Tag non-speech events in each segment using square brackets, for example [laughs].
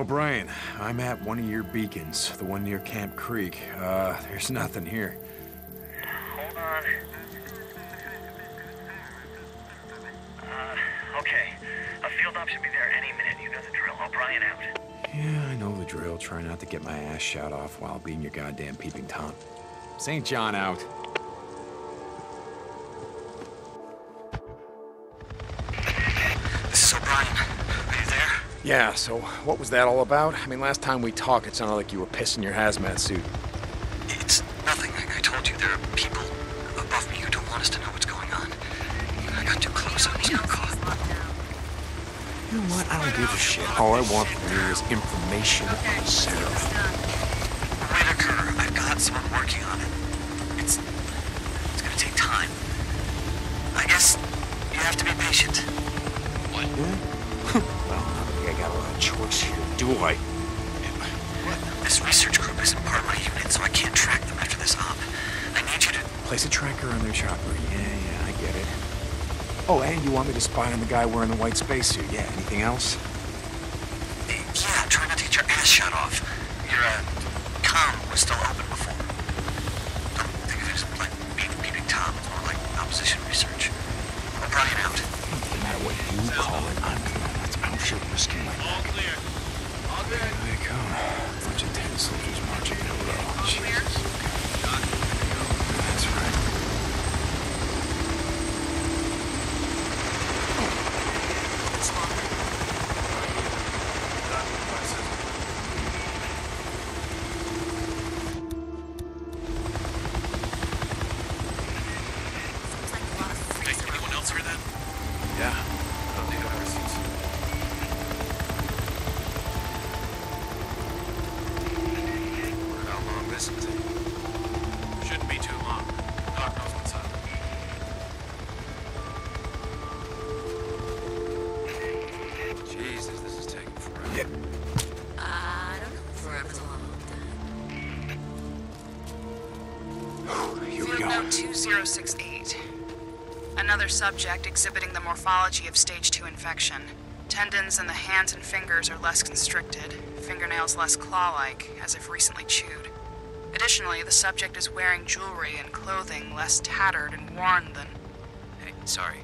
O'Brien, I'm at one of your beacons, the one near Camp Creek. Uh, there's nothing here. Hold on. Uh, okay. A field op should be there any minute. You know the drill. O'Brien out. Yeah, I know the drill. Try not to get my ass shot off while being your goddamn peeping Tom. St. John out. Yeah, so what was that all about? I mean, last time we talked, it sounded like you were pissing your hazmat suit. It's nothing. I, I told you there are people above me who don't want us to know what's going on. I got too close. I was got caught. You know what? I don't give a shit. All I want from you is information on Sarah. Whitaker, I've got someone working on it. It's it's gonna take time. I guess you have to be patient. What? Hmm? [laughs] well, Got a lot of choice here, do I? This research group isn't part of my unit, so I can't track them after this op. I need you to. Place a tracker on their chopper. Yeah, yeah, I get it. Oh, and you want me to spy on the guy wearing the white spacesuit? Yeah, anything else? 068. Another subject exhibiting the morphology of stage 2 infection. Tendons in the hands and fingers are less constricted, fingernails less claw-like, as if recently chewed. Additionally, the subject is wearing jewelry and clothing less tattered and worn than... Hey, sorry.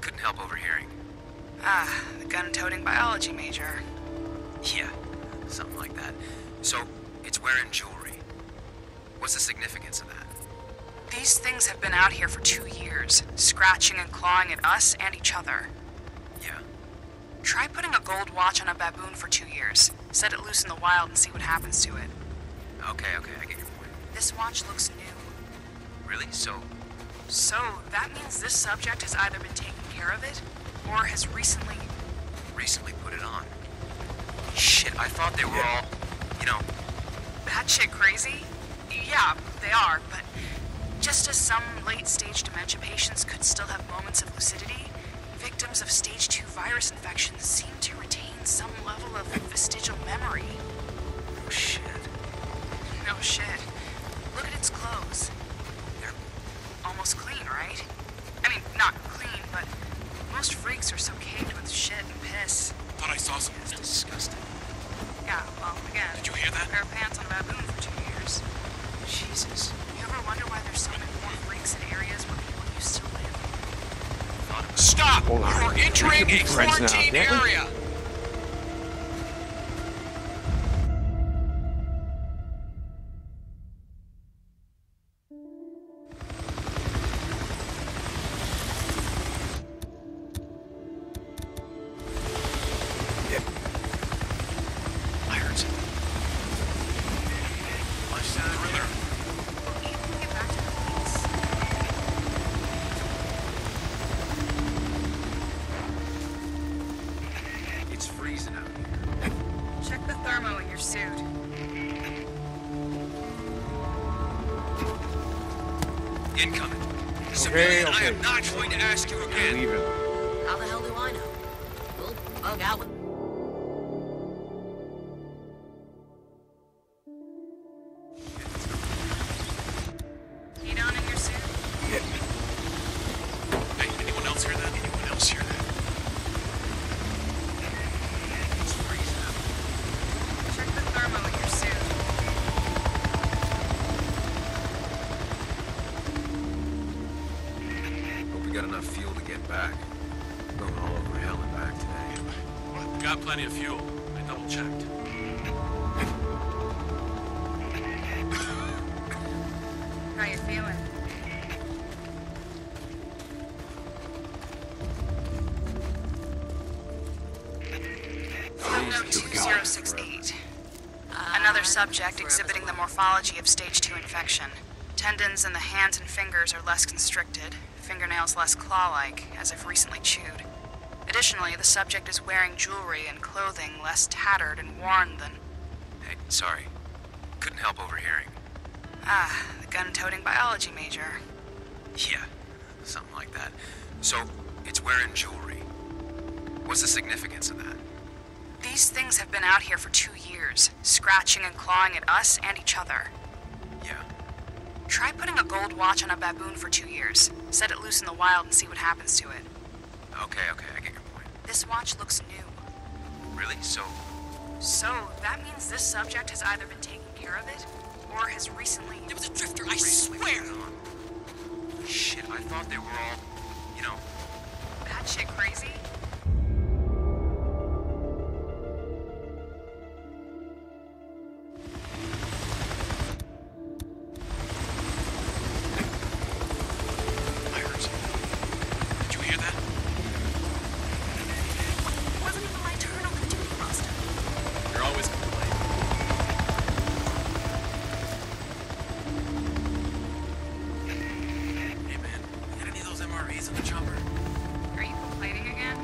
Couldn't help overhearing. Ah, the gun-toting biology major. Yeah, something like that. So, it's wearing jewelry. What's the significance of that? These things have been out here for two years, scratching and clawing at us and each other. Yeah. Try putting a gold watch on a baboon for two years. Set it loose in the wild and see what happens to it. Okay, okay, I get your point. This watch looks new. Really? So, So, that means this subject has either been taking care of it, or has recently. recently put it on. Shit, I thought they were all, you know, That shit crazy? Yeah, they are, but just as some late stage dementia patients could still have moments of lucidity, victims of stage 2 virus infections seem to retain some level of vestigial memory. oh shit. No shit. Look at its clothes. They're Almost clean, right? I mean, not clean, but most freaks are so caked with shit and piss. Thought I saw some. it's disgusting. Yeah, well, again. Did you hear that? Pair of pants on a baboon for two years. Jesus. You ever wonder why there's so many more freaks in areas where people used to live? Thought it was Stop! Hold on. You're entering a can be now, quarantine area! Okay, Civilian, I am not going to ask you again. Subject exhibiting the morphology of stage 2 infection. Tendons in the hands and fingers are less constricted, fingernails less claw like, as if recently chewed. Additionally, the subject is wearing jewelry and clothing less tattered and worn than. Hey, sorry. Couldn't help overhearing. Ah, the gun toting biology major. Yeah, something like that. So, it's wearing jewelry. What's the significance of that? These things have been out here for two years, scratching and clawing at us and each other. Yeah. Try putting a gold watch on a baboon for two years. Set it loose in the wild and see what happens to it. Okay, okay, I get your point. This watch looks new. Really? So, So, that means this subject has either been taking care of it, or has recently. There was a drifter, I swear. on? Shit, I thought they were all, you know, That shit crazy? Those MREs in the chopper? Are you complaining again?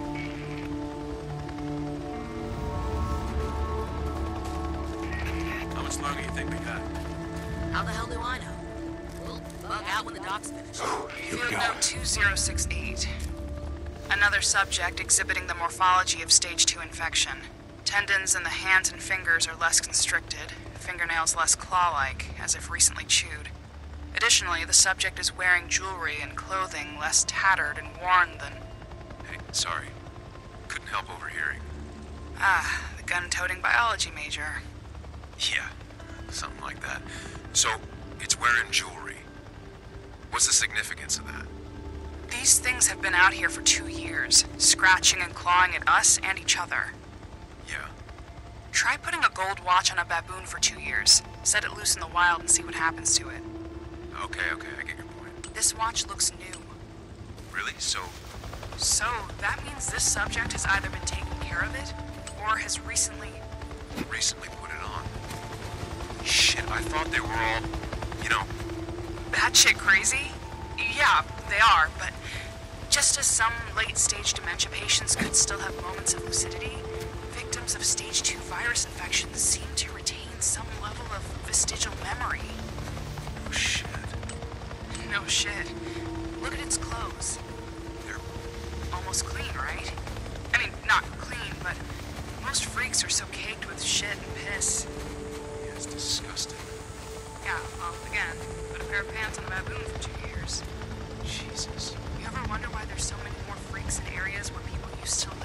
How much longer do you think we got? How the hell do I know? We'll bug out when the doc's finished. Here we Field go. note 2068. Another subject exhibiting the morphology of stage 2 infection. Tendons in the hands and fingers are less constricted, fingernails less claw like, as if recently chewed. Additionally, the subject is wearing jewelry and clothing less tattered and worn than. hey, sorry. Couldn't help overhearing. Ah, the gun toting biology major. Yeah, something like that. So, it's wearing jewelry. What's the significance of that? These things have been out here for two years, scratching and clawing at us and each other. Yeah. Try putting a gold watch on a baboon for two years. Set it loose in the wild and see what happens to it. Okay, okay, I get your point. This watch looks new. Really? So, So, that means this subject has either been taking care of it, or has recently. recently put it on. Shit, I thought they were all, you know, That shit crazy? Yeah, they are, but just as some late stage dementia patients could still have moments of lucidity, victims of stage 2 virus infections seem to retain some level of vestigial memory. oh shit. No shit. Look at its clothes. They're, Almost clean, right? I mean, not clean, but most freaks are so caked with shit and piss. yeah, it's disgusting. Yeah, well, again, put a pair of pants on a baboon for two years. Jesus. You ever wonder why there's so many more freaks in areas where people used to live?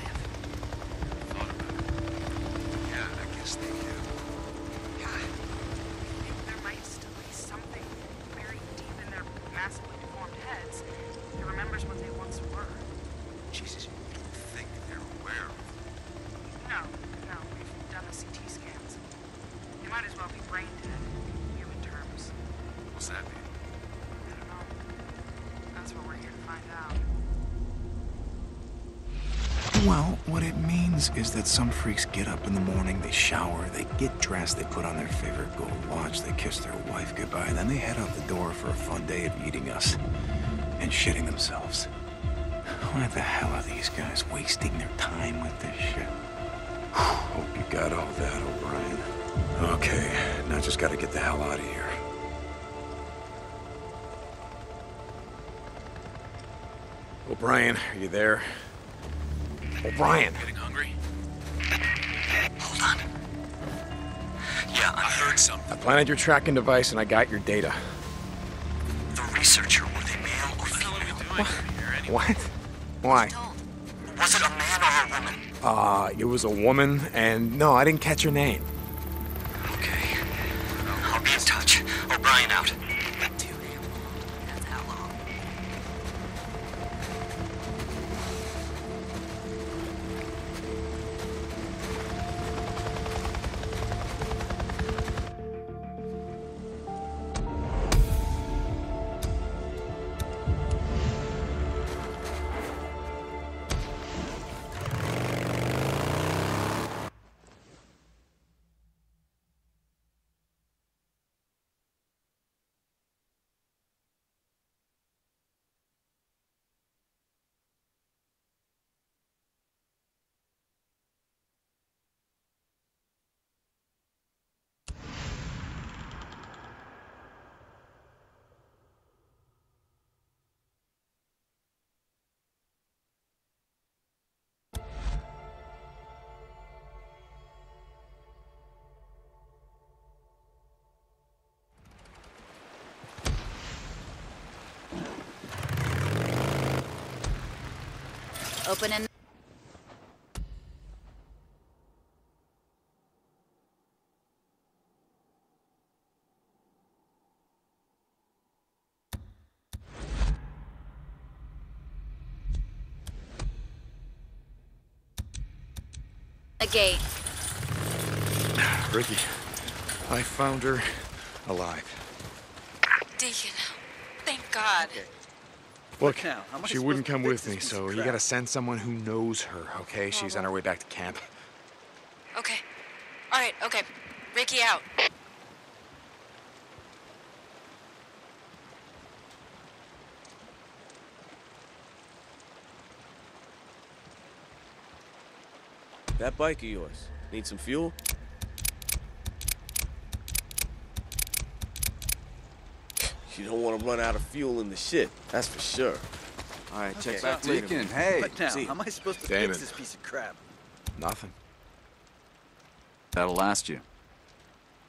Means is that some freaks get up in the morning, they shower, they get dressed, they put on their favorite gold watch, they kiss their wife goodbye, and then they head out the door for a fun day of eating us and shitting themselves. Why the hell are these guys wasting their time with this shit? [sighs] Hope you got all that, O'Brien. Okay, now just gotta get the hell out of here. O'Brien, are you there? O'Brien! Getting hungry? Hold on. Yeah, I I'm here. heard something. I planted your tracking device and I got your data. The researcher, were they male or What the hell are we female? doing here anyway? What? Why? Was it a man or a woman? Uh, it was a woman, and no, I didn't catch her name. Open in. The gate. Rikki, I found her alive. Deacon, thank God. Look, now? How am she wouldn't come with me, so of you gotta send someone who knows her, okay? She's on her way back to camp. Okay. All right, okay. Rikki out. That bike of yours. Need some fuel? You don't want to run out of fuel in the shit, that's for sure. All right, check Okay. back later. Deacon, hey. But now, See, how am I supposed to Damon. fix this piece of crap? Nothing. That'll last you.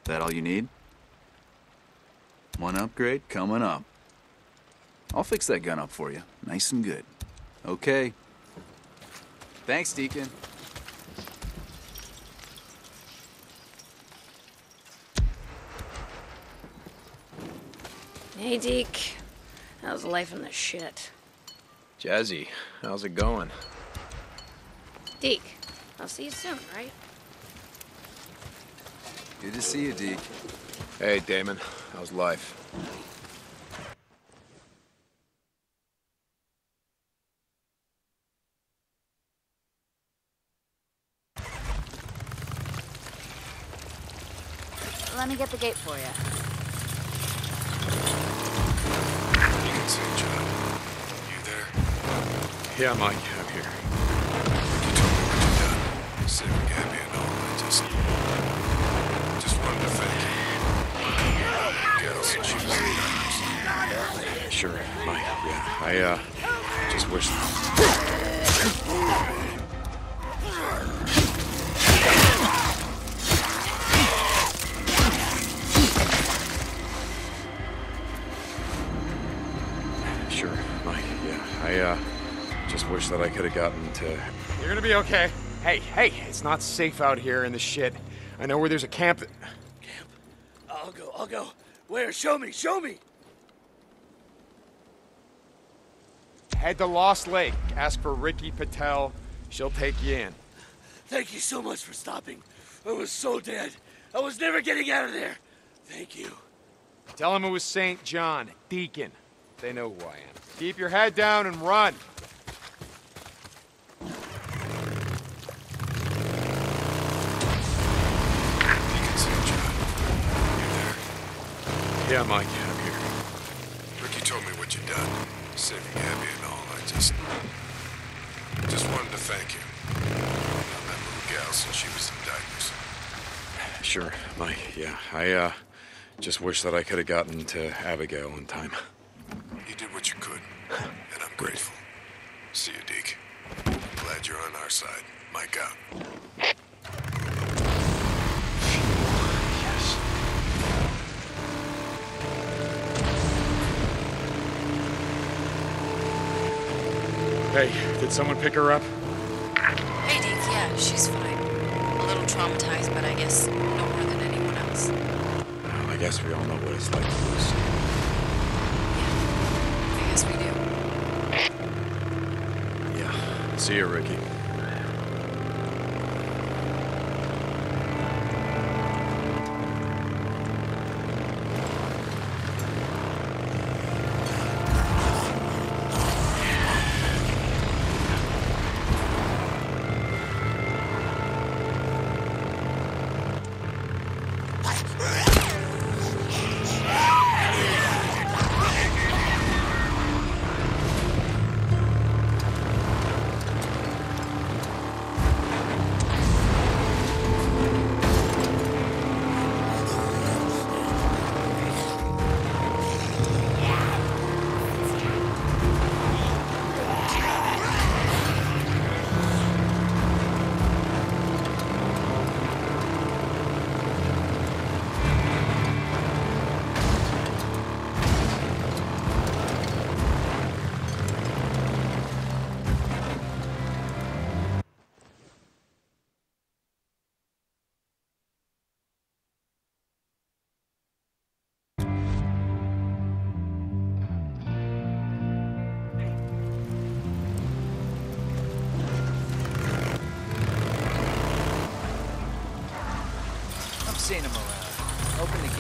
That all you need? One upgrade coming up. I'll fix that gun up for you, nice and good. Okay. Thanks, Deacon. Hey, Deke. How's life in the shit? Jazzy, how's it going? Deke, I'll see you soon, right? Good to see you, Deke. Hey, Damon, how's life? Let me get the gate for you. John. You there? Yeah, Mike, I'm here. You told me what you done. Saving Gabby and all. I just... Just wanted to thank you. Gals and she was. Sure, Mike, yeah. I, uh, just wish... that I could have gotten to... You're gonna be okay. Hey, hey, it's not safe out here in the shit. I know where there's a camp that... Camp? I'll go, I'll go. Where? Show me, show me! Head to Lost Lake. Ask for Rikki Patel. She'll take you in. Thank you so much for stopping. I was so dead. I was never getting out of there. Thank you. Tell him it was St. John, Deacon. They know who I am. Keep your head down and run. Yeah, Mike, I'm here. Rikki told me what you'd done. Saving Gabby and all. I just... Just wanted to thank you. That little gal since she was in diapers. Sure, Mike, yeah. I, uh, just wish that I could have gotten to Abigail in time. You did what you could, and I'm grateful. See you, Deke. Glad you're on our side. Mike out. Hey, did someone pick her up? Hey, Deke, yeah, she's fine. A little traumatized, but I guess no more than anyone else. Well, I guess we all know what it's like to lose. I guess we do. Yeah. See you, Rikki.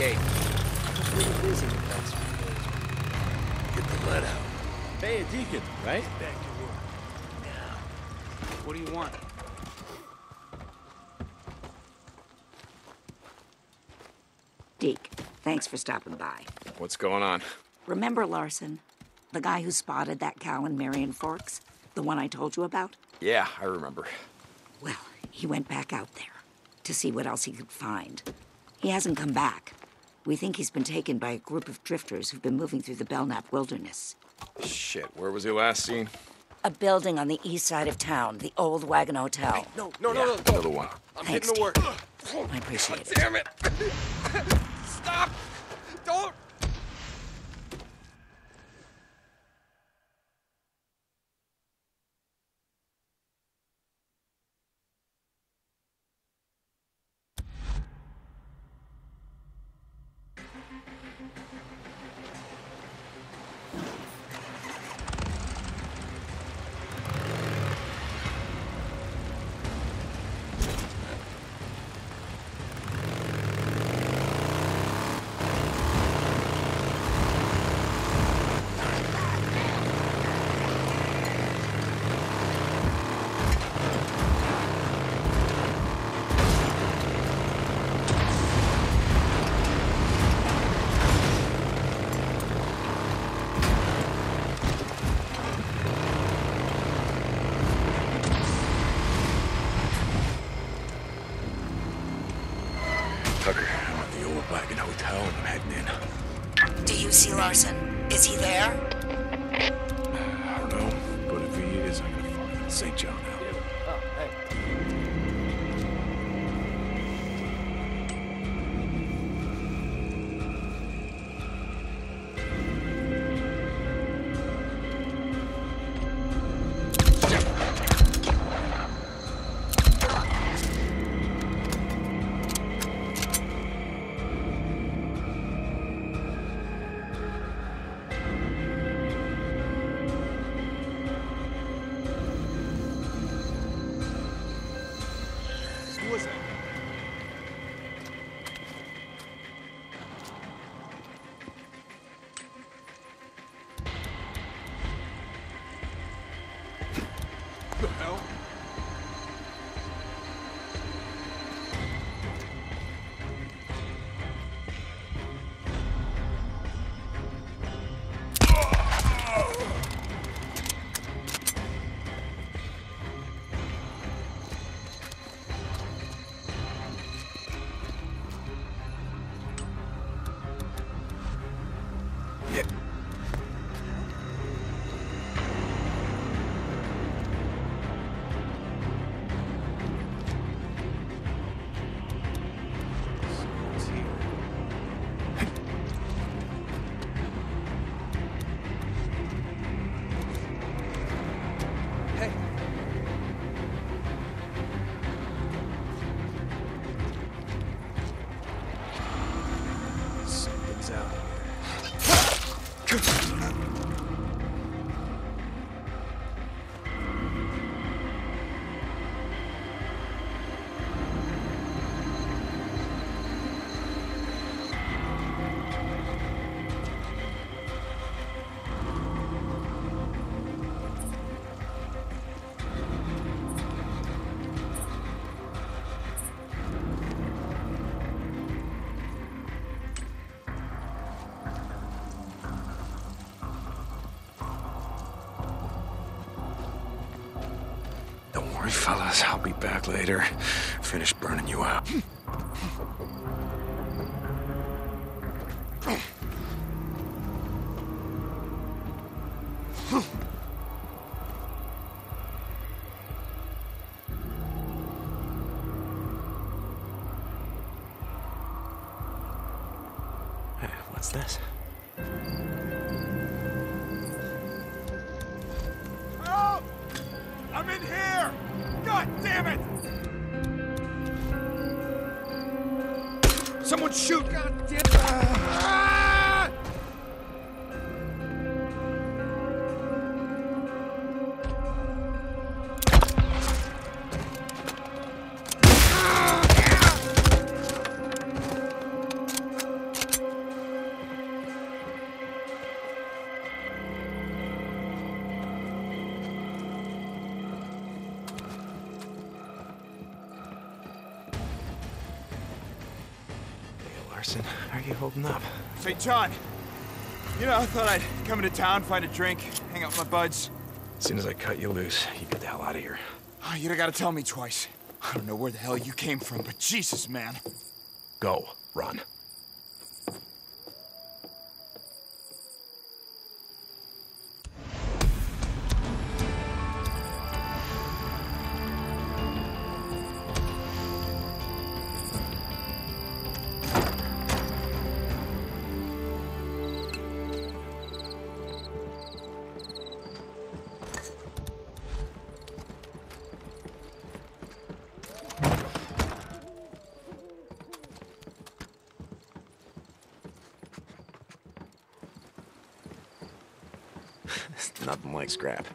Gate. I'm pretty busy with that sort of Get the lead out. Hey, a deacon, right? Back to work. Now. What do you want? Deke, thanks for stopping by. What's going on? Remember Larson? The guy who spotted that cow in Marion Forks? The one I told you about? Yeah, I remember. Well, he went back out there to see what else he could find. He hasn't come back. We think he's been taken by a group of drifters who've been moving through the Belknap wilderness. Shit, where was he last seen? A building on the east side of town, the old Wagon Hotel. No, no, no, no. Another one. I'm Thanks, getting to work. I appreciate it. Damn it! [laughs] Stop! Don't! Fellas. I'll be back later. Finish burning you out. Someone shoot! God damn it! John, you know, I thought I'd come into town, find a drink, hang out with my buds. As soon as I cut you loose, you get the hell out of here. Oh, you don't gotta tell me twice. I don't know where the hell you came from, but Jesus, man. Go, Nothing like scrap.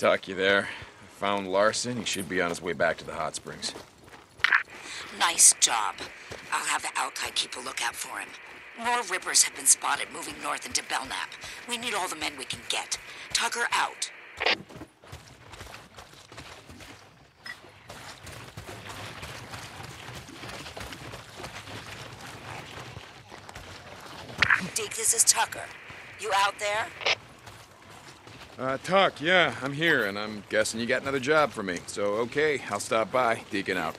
Tuck, you there? I found Larson. He should be on his way back to the hot springs. Nice job. I'll have the Alkai keep a lookout for him. More Rippers have been spotted moving north into Belknap. We need all the men we can get. Tucker out. Deke, this is Tucker. You out there? Uh, Tuck, yeah, I'm here, and I'm guessing you got another job for me. So, okay, I'll stop by. Deacon out.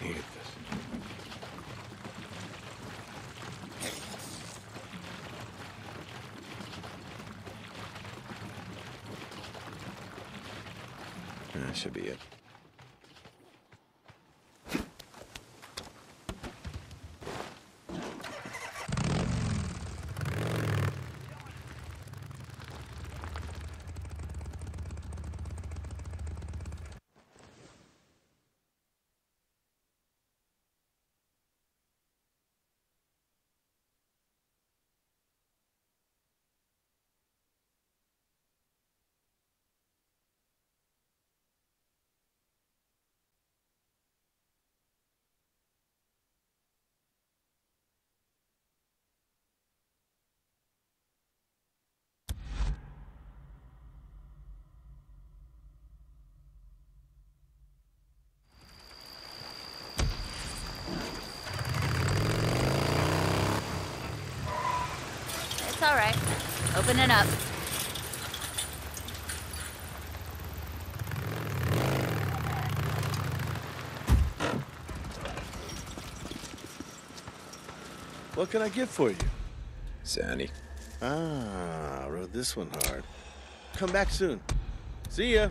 Needed this. That should be it. It's all right. Open it up. What can I get for you? Sandy. Ah, rode this one hard. Come back soon. See ya.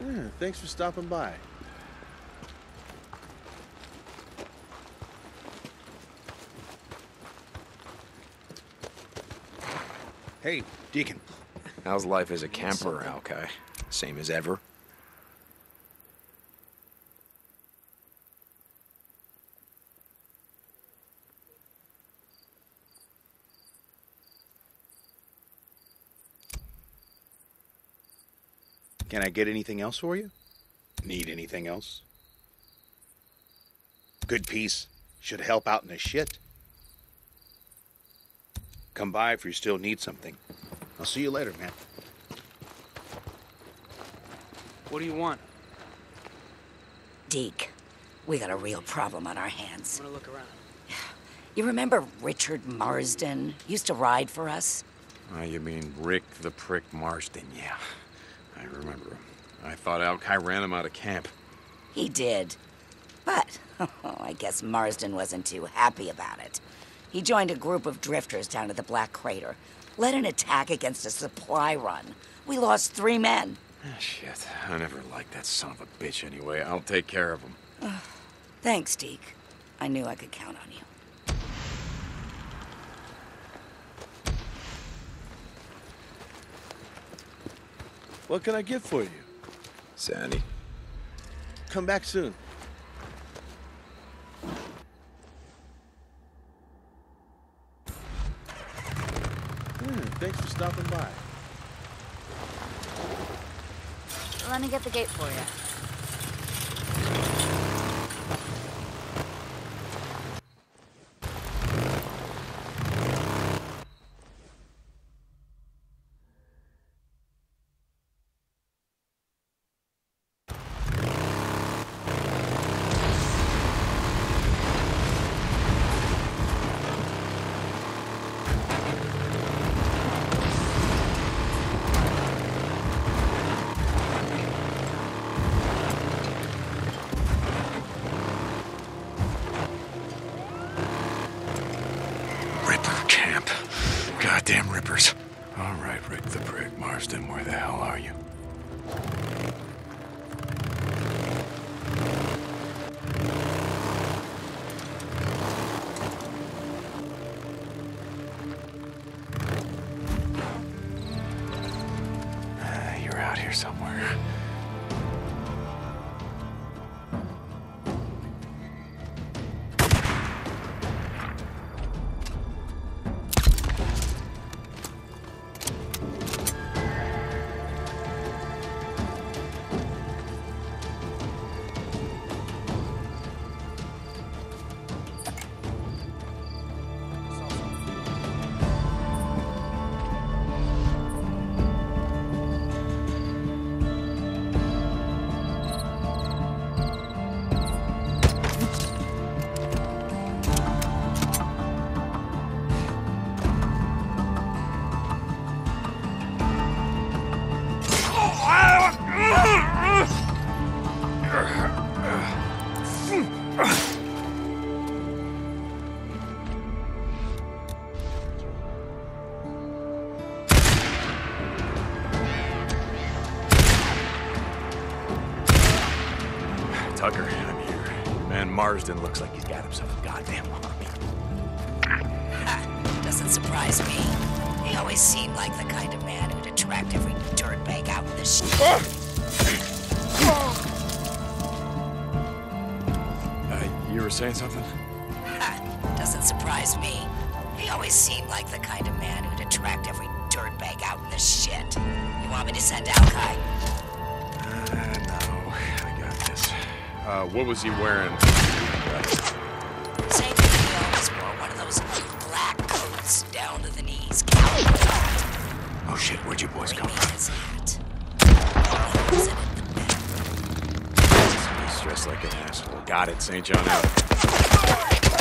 Yeah, thanks for stopping by. Hey, Deacon. How's life as a camper, Alkai? Same as ever? Can I get anything else for you? Need anything else? Good piece. Should help out in the shit. Come by if you still need something. I'll see you later, man. What do you want? Deke, we got a real problem on our hands. I'm gonna look around. [sighs] You remember Richard Marsden? Used to ride for us? Oh, you mean Rick the Prick Marsden? Yeah, I remember him. I thought Alkai ran him out of camp. He did. But, [laughs] I guess Marsden wasn't too happy about it. He joined a group of drifters down at the Black Crater, led an attack against a supply run. We lost three men. Ah, shit, I never liked that son of a bitch anyway. I'll take care of him. Thanks, Deke. I knew I could count on you. What can I get for you? Sandy. Come back soon. Thanks for stopping by. Let me get the gate for you. Looks like he's got himself a goddamn army. Doesn't surprise me. He always seemed like the kind of man who'd attract every dirtbag out with his shit. Uh, you were saying something? Doesn't surprise me. He always seemed like the kind of man who'd attract every dirtbag out in the shit. You want me to send Alkai? Uh, no, I got this. Uh, what was he wearing? Wore one of those black coats down to the knees. Cowboy hat. Oh shit, where'd you boys come Bring me from? his hat. He was in it. Like an asshole. Got it, St. John out.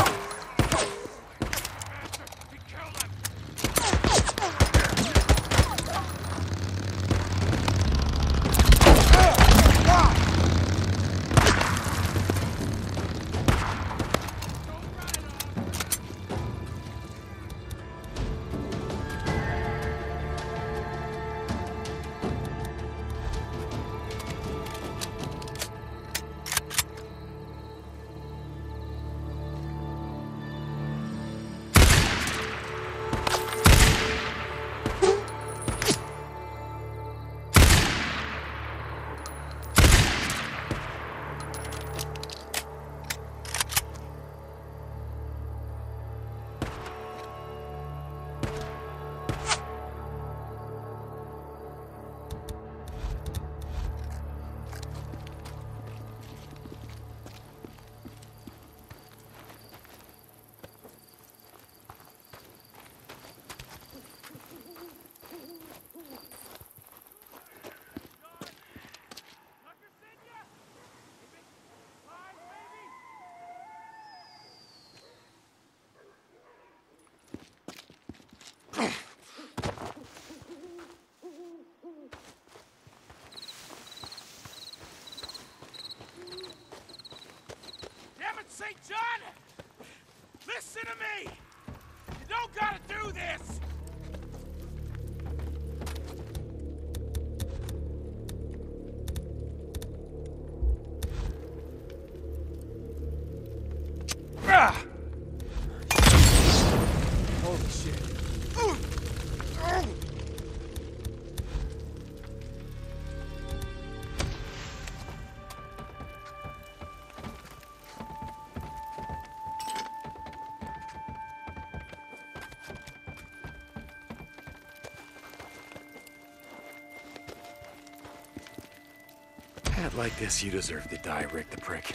Like this, you deserve to die, Rick the prick.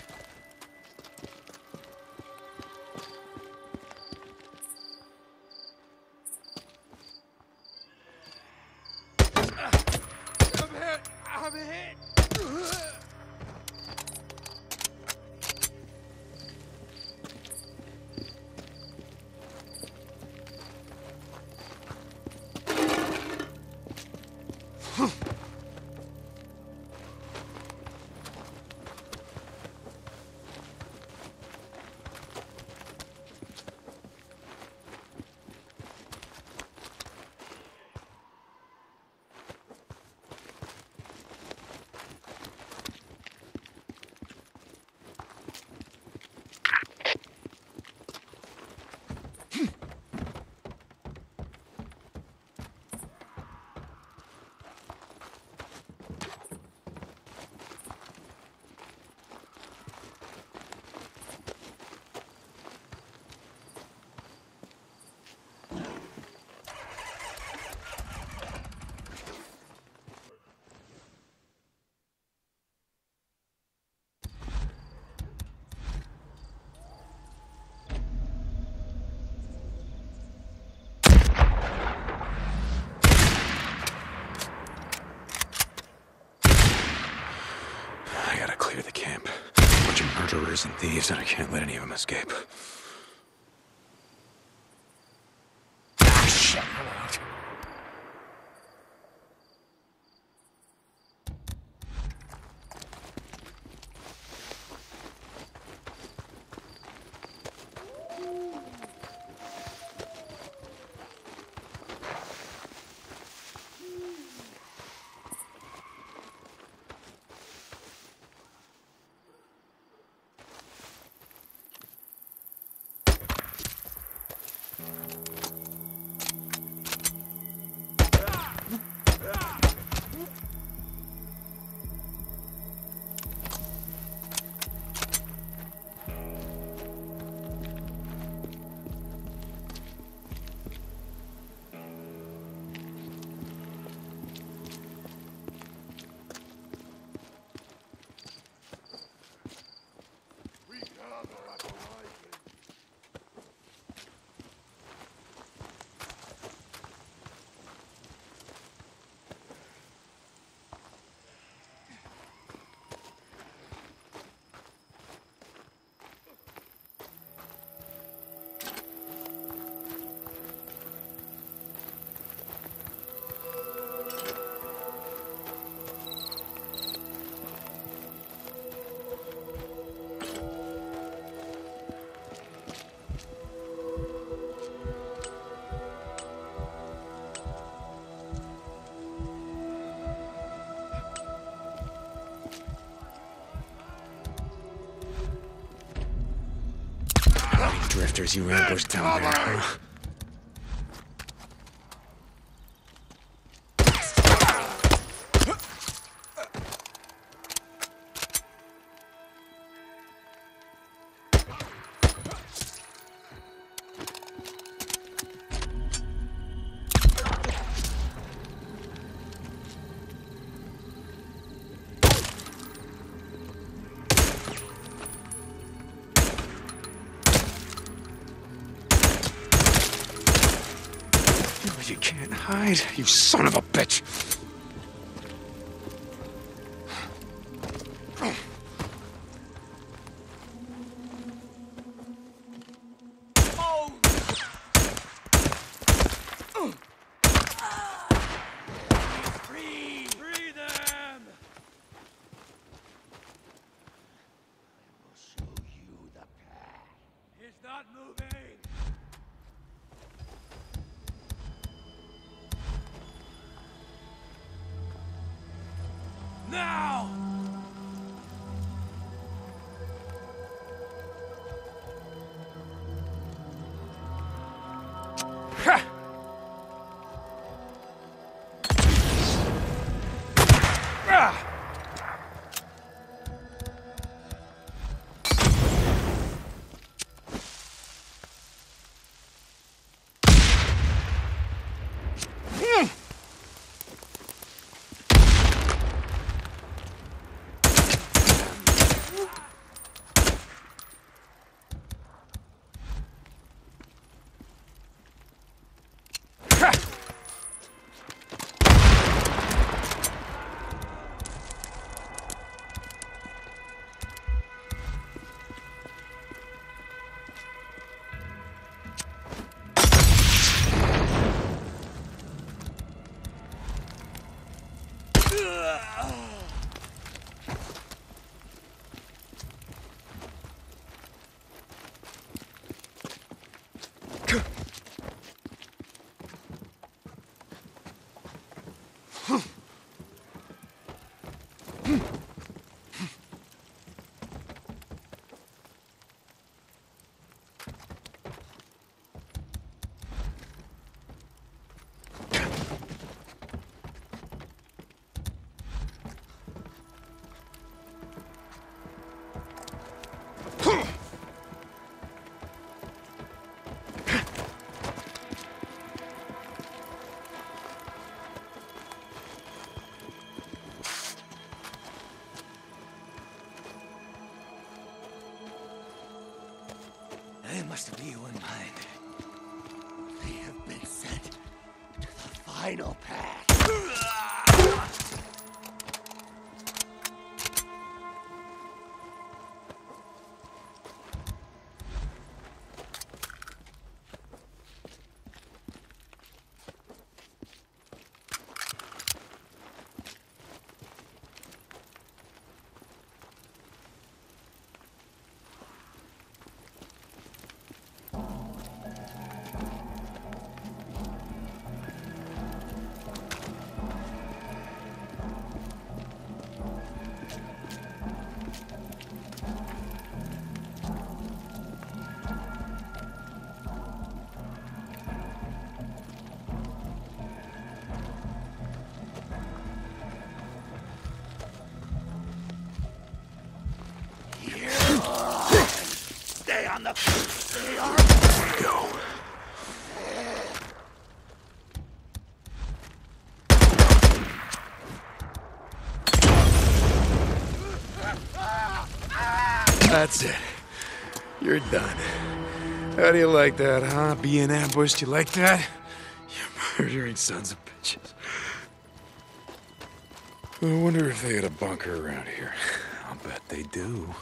I'm hit! I'm hit! I gotta clear the camp. Bunch and thieves, and I can't let any of them escape. Drifters, you ambushed down there, huh? Son Now! That's it. You're done. How do you like that, huh? Being ambushed, you like that? You murdering sons of bitches. I wonder if they had a bunker around here. I'll bet they do.